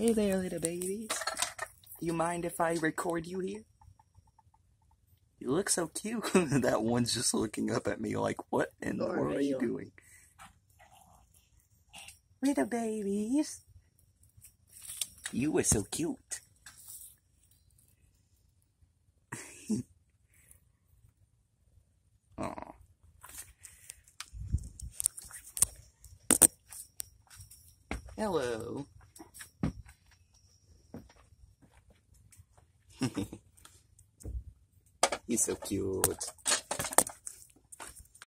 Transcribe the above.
Hey there, little babies. You mind if I record you here? You look so cute. that one's just looking up at me like, what in the Or world are you doing? Little babies. You were so cute. Aw. Hello. He's so cute.